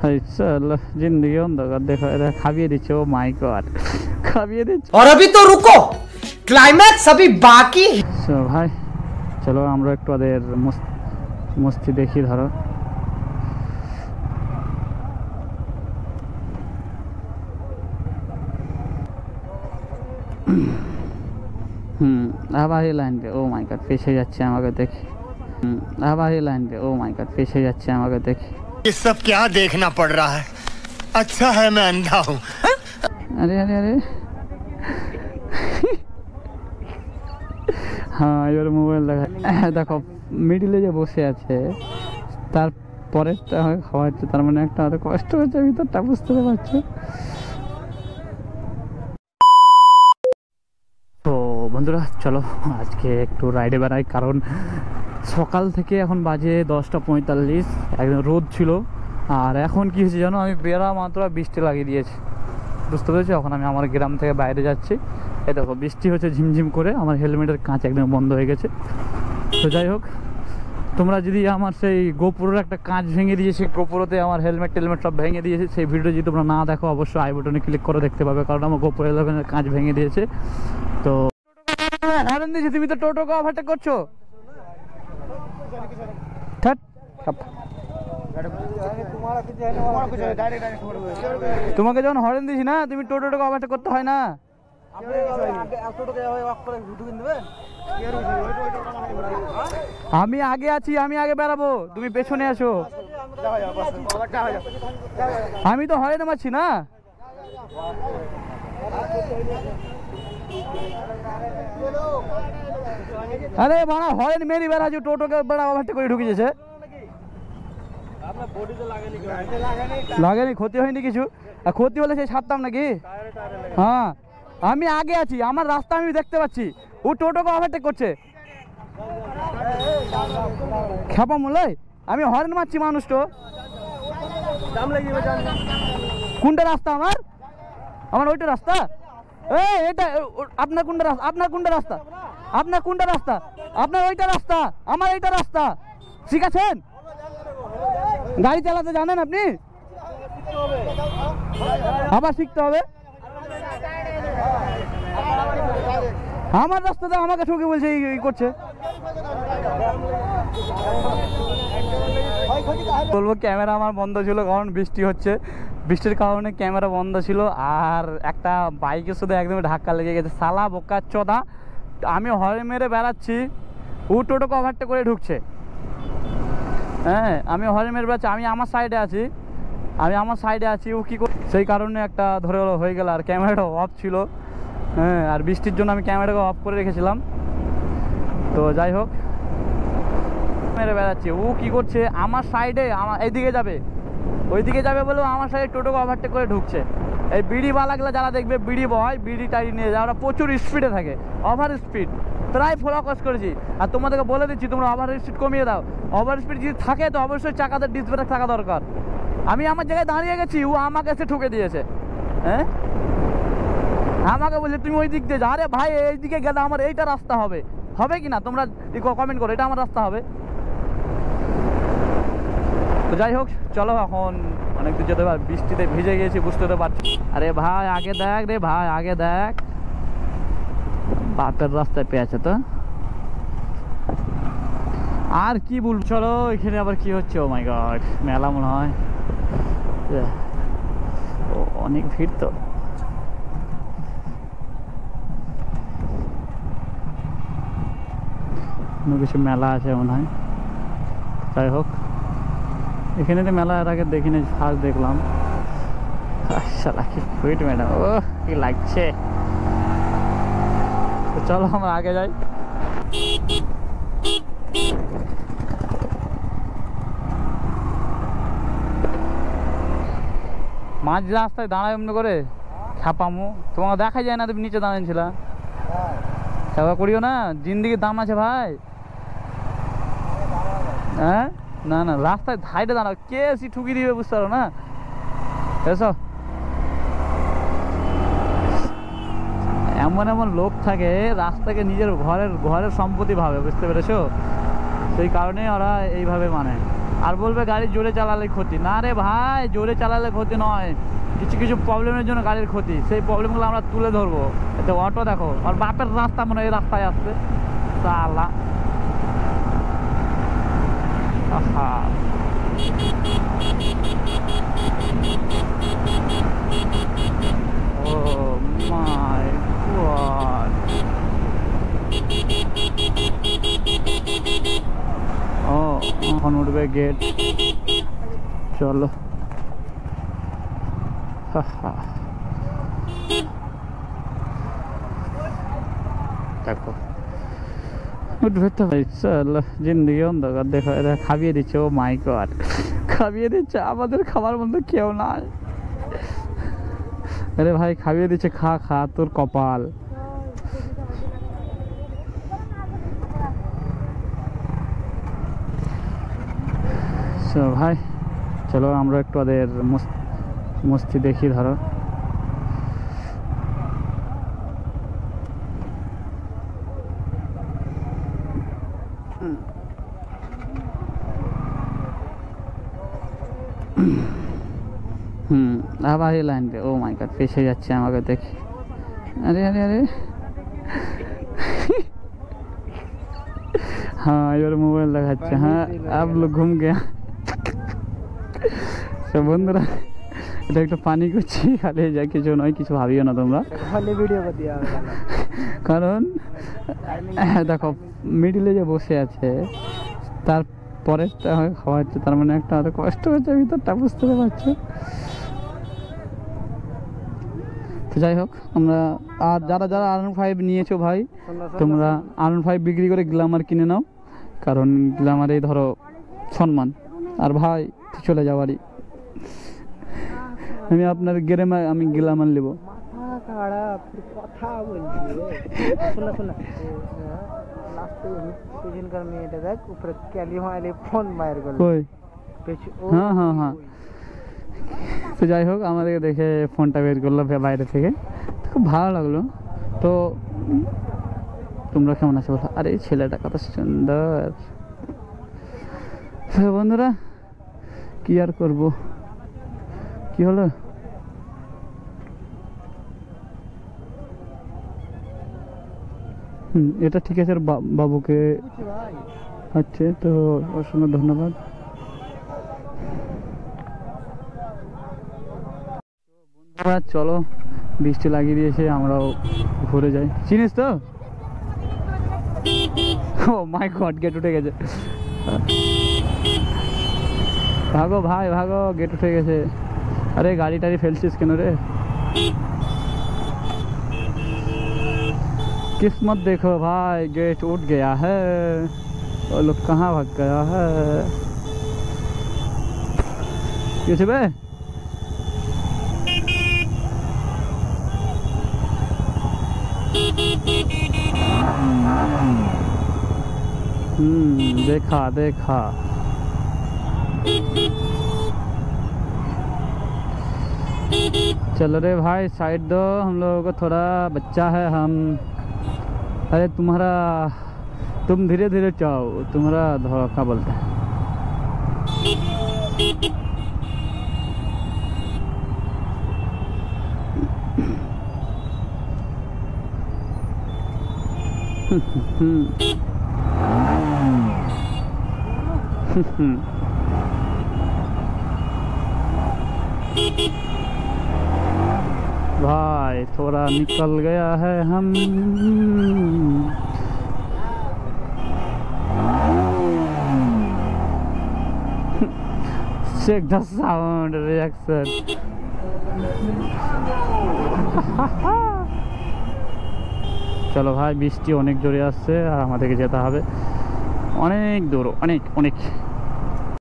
High চল জিন্দগি অন্ধকার দেখো এরা খাবিয়ে দিচ্ছে ও মাই গড খাবিয়ে দিচ্ছে और अभी तो रुको क्लाइमैक्स अभी बाकी है So, ভাই চলো আমরা একটু ওদের মস- মস্তি দেখি ধরো হুম আবার এই লাইন ও মাই গড পেছে যাচ্ছে আমাকে দেখে হুম আবার এই লাইন ও মাই গড পেছে যাচ্ছে আমাকে দেখে ये सब क्या देखना पड़ रहा है अच्छा है मैं अंधा हूँ আরে আরে আরে হ্যাঁ এবার মোবাইল দেখা দেখো মিডিলে যে বসে আছে তার পরেরটা হয় খাওয়াচ্ছে তার মানে একটা আরো কষ্ট হচ্ছে ভিতরটা বুঝতে পারছো তো বন্ধুরা চলো আজকে একটু রাইডে বেড়াই কারণ সকাল থেকে এখন বাজে দশটা পঁয়তাল্লিশ একদম রোদ ছিল। আর এখন কি হয়েছে জানো, আমি বেড়া মাত্র বৃষ্টি লাগিয়ে দিয়েছি। বুঝতে পেরেছ? এখন আমি আমার গ্রাম থেকে বাইরে যাচ্ছি। এই দেখো, বৃষ্টি হচ্ছে ঝিমঝিম করে, আমার হেলমেটের কাঁচ একদম বন্ধ হয়ে গেছে। তো যাই হোক, তোমরা যদি আমার সেই গোপুরের একটা কাঁচ ভেঙে দিয়েছে গোপুরতে আমার হেলমেট টেলমেট সব ভেঙে দিয়েছে সেই ভিডিও যদি তোমরা না দেখো, অবশ্যই আই বাটনে ক্লিক করে দেখতে পাবে, কারণ আমার গোপুর হেলমেটের কাঁচ ভেঙে দিয়েছে। তো আনন্দ তুমি তো টোটোকে ওভারটেক করছ? তোমাকে যখন হরেন দিয়েছি না, তুমি টোটোটাকে ওভারটেক করতে হয় না। আমি আগে আছি, আমি আগে বেরাবো তুমি পেছনে আসো আমি তো হরেন মারছি না। আরে বাড়া হরেন মেরি বেড়াচ্ছে টোটোকে বেড়া ওভারটেক করে ঢুকিয়েছে লাগেনি, ক্ষতি হয়নি কিছু? আর ক্ষতি হলে সেই ছাড়তাম নাকি? হ্যাঁ আমি আগে আছি, আমার রাস্তা আমি দেখতে পাচ্ছি। ও টোটোকে ওভারটেক করছে। খেপা মূল্য? আমি হর্ন মারছি মানুষ তো। কোনটা রাস্তা আমার? আমার ওইটা রাস্তা? এই, এটা, আপনার কোনটা রাস্তা? আপনার কোনটা রাস্তা? আপনার কোনটা রাস্তা? আপনার ওইটা রাস্তা, আমার এইটা রাস্তা। শিখাছেন গাড়ি চালাতে জানেন আপনি? আবার শিখতে হবে। আমার রাস্তাতে আমাকে ঠকে বলছে, এই করছে। বলব, ক্যামেরা আমার বন্ধ ছিল কারণ বৃষ্টি হচ্ছে। বৃষ্টির কারণে ক্যামেরা বন্ধ ছিল, আর একটা বাইকের শুধু একদম ধাক্কা লেগে গেছে। সালা বোকা, চোদা। আমি হরে মেরে বেড়াচ্ছি ও টোটোকে ওভারটেক করে ঢুকছে। হ্যাঁ আমি হরে মেরে বেড়াচ্ছি, আমি আমার সাইডে আছি। আমি আমার সাইডে আছি ও কী করে সেই কারণে একটা ধরে হয়ে গেল, আর ক্যামেরাটা অফ ছিল। হ্যাঁ আর বৃষ্টির জন্য আমি ক্যামেরাকে অফ করে রেখেছিলাম। তো যাই হোক, মেরে বেড়াচ্ছে। ও কি করছে? আমার সাইডে আমার এইদিকে যাবে। ওইদিকে যাবে বলেও আমার সাইডে টোটোকে ওভারটেক করে ঢুকছে। এই বিড়ি বালাগুলো যারা দেখবে, বিড়ি বয় বিড়ি টাড়ি নিয়ে যায়। ওরা প্রচুর স্পিডে থাকে ওভার স্পিড প্রায় ফোকাস করেছি। আর তোমাদেরকে বলে দিচ্ছি, তোমরা ওভার স্পিড কমিয়ে দাও। ওভার স্পিড যদি থাকে, তো অবশ্যই চাকাতে ডিস ব্রেক থাকা দরকার। আমি আমার জায়গায় দাঁড়িয়ে গেছি, ও আমাকে এসে ঠুকে দিয়েছে। হ্যাঁ? আমাকে বলছে, তুমি ওই দিক দিয়ে যাও আরে ভাই, এই দিকে গেলে আমার এইটা রাস্তা হবে। হবে কি না? তোমরা কমেন্ট করো, এটা আমার রাস্তা হবে। তো যাই হোক, চলো এখন অনেক দূর যেতে পার বৃষ্টিতে ভিজে গিয়েছি বুঝতে তো পারছি আরে ভাই, আগে দেখ রে ভাই, আগে দেখ। বাপের রাস্তায় পেয়েছে তো। আর কি বল চলো, এখানে আবার কি হচ্ছে? ও মাই গড মেলা মনে হয়। অনেক ভিড় তো। কোনো কিছু মেলা আছে মনে হয়। যাই হোক এখানে তো মেলা, এর আগে দেখিনি, ফার্স্ট দেখলাম। শালা কি ম্যাডাম ও কি লাগছে? তো চলো আমরা আগে যাই। মাঝ রাস্তায় দাঁড়ায় এমনি করে ছাপামো তোমাকে দেখা যায় না তুমি নিচে দাঁড়িয়েছিল সেবা করিও না, জিন্দিগির দাম আছে ভাই। হ্যাঁ? না না, রাস্তায় ধাইটে দাঁড়াও। কে এসি ঠুকি দিবে বুঝতে পারো না? এসো। এমন এমন লোক থাকে, রাস্তাকে নিজের ঘরের ঘরের সম্পত্তি ভাবে, বুঝতে পেরেছ? সেই কারণে ওরা এইভাবে মানে। আর বলবে গাড়ি জোরে চালালে ক্ষতি। না রে ভাই, জোরে চালালে ক্ষতি নয়। কিছু কিছু প্রবলেমের জন্য গাড়ির ক্ষতি। সেই প্রবলেমগুলো আমরা তুলে ধরবো। এতে অটো দেখো, আর বাপের রাস্তা মনে হয় এই রাস্তায় আসছে। সালা এখন উঠবে গেট চলো। দেখো। উঠবে তো ভাই, চল। জিন্দগি অন্ধকার, দেখো, এরা খাবিয়ে দিচ্ছে, ও মাই গড খাবিয়ে দিচ্ছে, আমাদের খাবার মধ্যে কেউ নাই। আরে ভাই খাইয়ে দিচ্ছে, খা খা, তোর কপাল। So, ভাই? চলো আমরা একটু ওদের মস- মস্তি দেখি ধরো। হুম আবার এই লাইন ও মাই গড ফেসে যাচ্ছে আমাকে দেখে। আরে আরে আরে। হ্যাঁ এবার মোবাইল দেখাচ্ছে হ্যাঁ আপ লোক ঘুম গেয়া। তো বন্ধুরা। এটা একটু পানি করছি খালি যা কিছু নয় কিছু ভাবিও না তোমরা। কারণ দেখো মিডিলে যে বসে আছে তার পরেরটা খাওয়া হচ্ছে তার মানে একটা এত কষ্ট হচ্ছে ভিতরটা বুঝতে পারছ। তো যাই হোক আমরা আর যারা যারা আর ফাইভ নিয়েছো ভাই তোমরা আর ফাইভ বিক্রি করে গ্লামার কিনে নাও। কারণ গ্লামারে ধরো সম্মান। আর ভাই চলে যাওয়ারই আমি আপনার গেরেমা আমি নেব। মাথা কাড়া फिर কথা হ্যাঁ, হ্যাঁ, হ্যাঁ। তো যাই হোক আমাদেরকে দেখে ফোনটা বের করল বাইরে থেকে। খুব ভালো লাগল। তো তোমরা কেমন আছো বলো? আরে ছেলেটা কত সুন্দর। তো বন্ধুরা কি আর করব? কি হলো? হুম, এটা ঠিক আছে বাবুকে আচ্ছা তো অসংখ্য ধন্যবাদ। চলো, বৃষ্টি লাগিয়ে দিয়েছে, আমরাও ঘুরে যাই। চিনিস তো? ও মাই গড, গেট উঠে গেছে। ভাগো ভাই, ভাগো, গেট উঠে গেছে। अरे, गाड़ी टाड़ी फेल्सिस किन रे। किस्मत देखो भाई, गेट उठ गया है। और लोग कहाँ भाग गया है? कैसे भाई हम्म, देखा देखा। चलो रे भाई साइड दो हम लोगों को थोड़ा बच्चा है हम अरे तुम्हारा तुम धीरे धीरे चाहो तुम्हारा धोखा बोलते हैं भाई थोड़ा निकल गया है हम check the sound reaction চলো ভাই বৃষ্টি অনেক জোরে আসছে আর আমাদেরকে যেতে হবে অনেক দূর অনেক অনেক